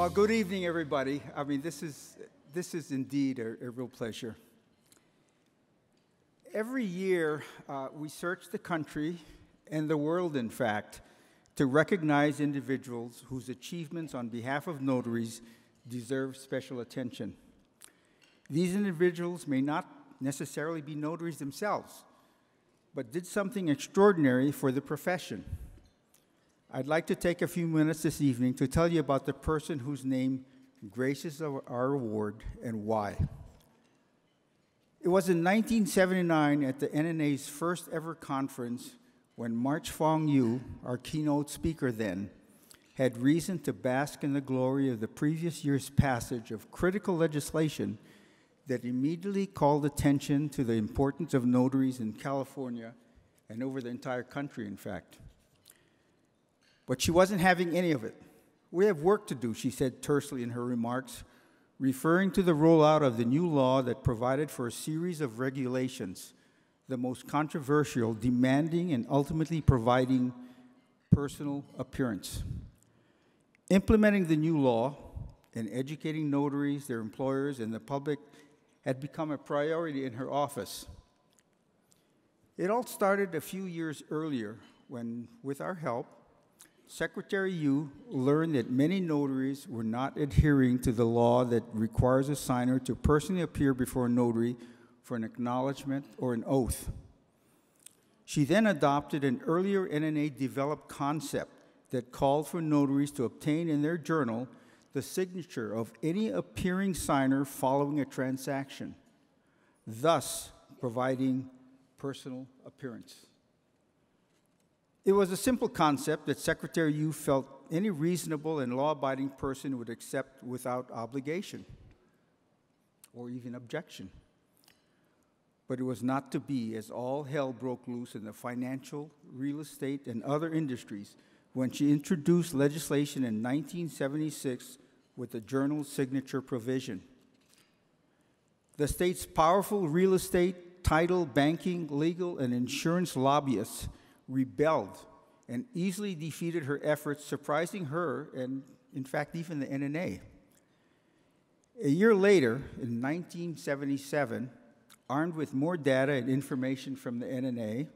Well, good evening, everybody. I mean, this is, this is indeed a, a real pleasure. Every year, uh, we search the country and the world, in fact, to recognize individuals whose achievements on behalf of notaries deserve special attention. These individuals may not necessarily be notaries themselves, but did something extraordinary for the profession. I'd like to take a few minutes this evening to tell you about the person whose name graces our award and why. It was in 1979 at the NNA's first ever conference when March Fong Eu, our keynote speaker then, had reason to bask in the glory of the previous year's passage of critical legislation that immediately called attention to the importance of notaries in California and over the entire country, in fact. But she wasn't having any of it. We have work to do, she said tersely in her remarks, referring to the rollout of the new law that provided for a series of regulations, the most controversial, demanding and ultimately providing personal appearance. Implementing the new law and educating notaries, their employers, and the public had become a priority in her office. It all started a few years earlier when, with our help, Secretary Eu learned that many notaries were not adhering to the law that requires a signer to personally appear before a notary for an acknowledgement or an oath. She then adopted an earlier NNA developed concept that called for notaries to obtain in their journal the signature of any appearing signer following a transaction, thus providing personal appearance. It was a simple concept that Secretary Eu felt any reasonable and law abiding person would accept without obligation or even objection. But it was not to be, as all hell broke loose in the financial, real estate, and other industries when she introduced legislation in 1976 with the journal signature provision. The state's powerful real estate, title, banking, legal, and insurance lobbyists rebelled and easily defeated her efforts, surprising her and, in fact, even the NNA. A year later, in 1977, armed with more data and information from the NNA,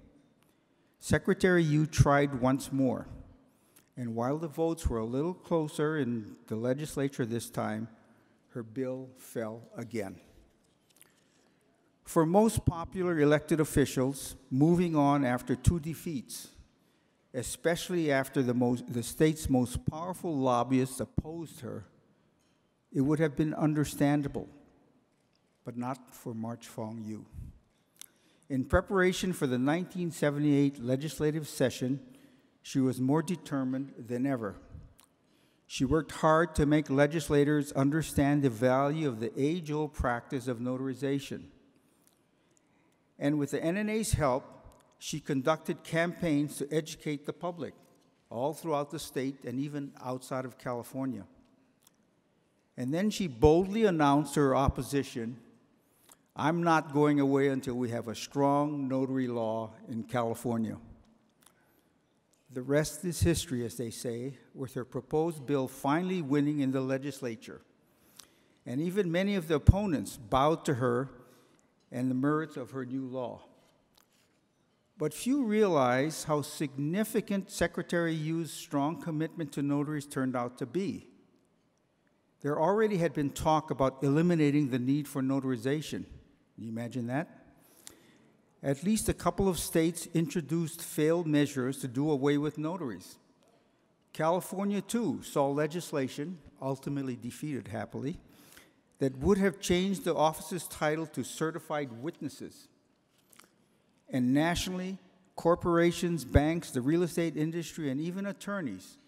Secretary Eu tried once more. And while the votes were a little closer in the legislature this time, her bill fell again. For most popular elected officials, moving on after two defeats, especially after the, most, the state's most powerful lobbyists opposed her, it would have been understandable, but not for March Fong Eu. In preparation for the 1978 legislative session, she was more determined than ever. She worked hard to make legislators understand the value of the age old practice of notarization and with the NNA's help, she conducted campaigns to educate the public all throughout the state and even outside of California. And then she boldly announced her opposition I'm not going away until we have a strong notary law in California. The rest is history, as they say, with her proposed bill finally winning in the legislature. And even many of the opponents bowed to her and the merits of her new law. But few realize how significant Secretary Eu's strong commitment to notaries turned out to be. There already had been talk about eliminating the need for notarization. Can you imagine that? At least a couple of states introduced failed measures to do away with notaries. California, too, saw legislation, ultimately defeated happily, that would have changed the office's title to certified witnesses. And nationally, corporations, banks, the real estate industry, and even attorneys,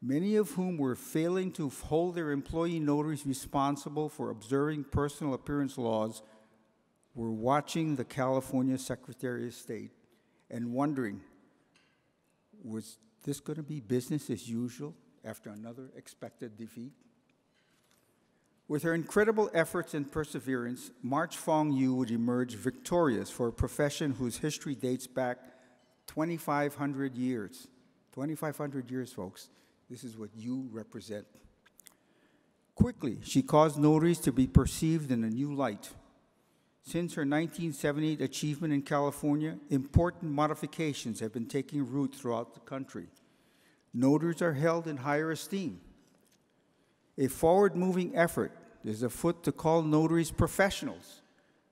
many of whom were failing to hold their employee notaries responsible for observing personal appearance laws, were watching the California Secretary of State and wondering was this going to be business as usual after another expected defeat? With her incredible efforts and perseverance, March Fong Eu would emerge victorious for a profession whose history dates back 2,500 years. 2,500 years, folks. This is what you represent. Quickly, she caused notaries to be perceived in a new light. Since her 1978 achievement in California, important modifications have been taking root throughout the country. Notaries are held in higher esteem. A forward moving effort is afoot to call notaries professionals,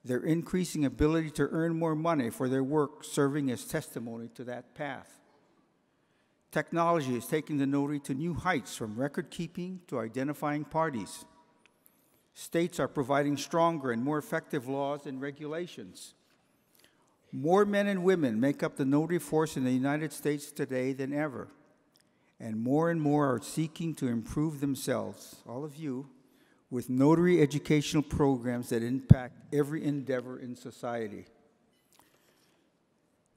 their increasing ability to earn more money for their work serving as testimony to that path. Technology is taking the notary to new heights from record keeping to identifying parties. States are providing stronger and more effective laws and regulations. More men and women make up the notary force in the United States today than ever, and more and more are seeking to improve themselves, all of you, with notary educational programs that impact every endeavor in society.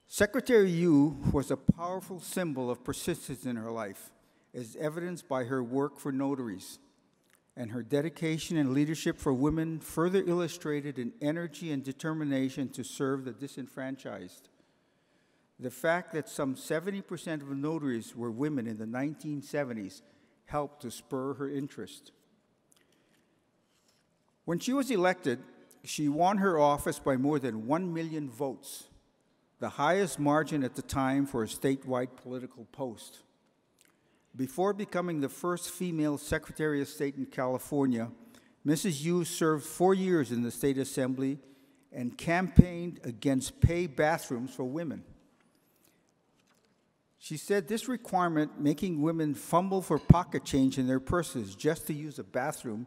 Secretary Eu was a powerful symbol of persistence in her life, as evidenced by her work for notaries. And her dedication and leadership for women further illustrated an energy and determination to serve the disenfranchised. The fact that some 70% of notaries were women in the 1970s helped to spur her interest. When she was elected, she won her office by more than 1 million votes the highest margin at the time for a statewide political post. Before becoming the first female Secretary of State in California, Mrs. Eu served four years in the State Assembly and campaigned against pay bathrooms for women. She said this requirement, making women fumble for pocket change in their purses just to use a bathroom,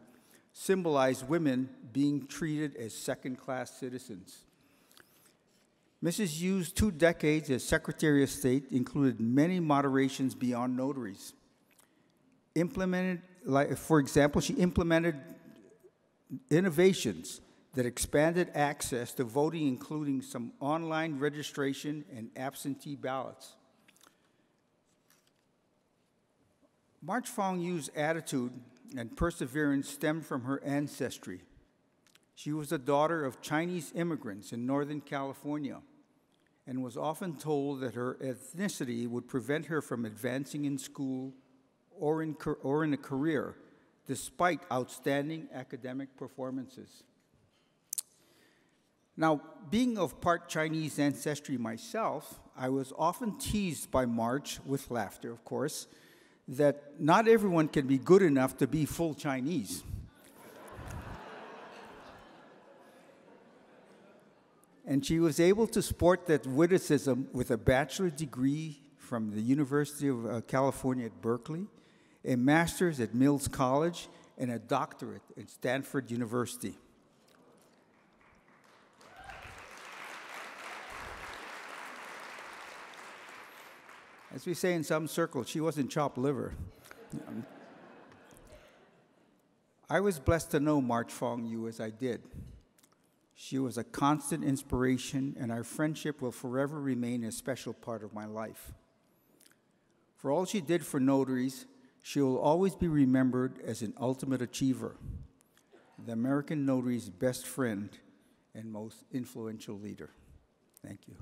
symbolized women being treated as second class citizens. Mrs. Eu's two decades as Secretary of State included many moderations beyond notaries. Implemented, like, for example, she implemented innovations that expanded access to voting, including some online registration and absentee ballots. March Fong Eu's attitude and perseverance stemmed from her ancestry. She was the daughter of Chinese immigrants in Northern California and was often told that her ethnicity would prevent her from advancing in school or in, or in a career, despite outstanding academic performances. Now, being of part Chinese ancestry myself, I was often teased by March, with laughter, of course, that not everyone can be good enough to be full Chinese. And she was able to sport that witticism with a bachelor's degree from the University of uh, California at Berkeley, a master's at Mills College, and a doctorate at Stanford University. As we say in some circles, she wasn't chopped liver. I was blessed to know March Fong Eu as I did. She was a constant inspiration, and our friendship will forever remain a special part of my life. For all she did for notaries, she will always be remembered as an ultimate achiever, the American notary's best friend and most influential leader. Thank you.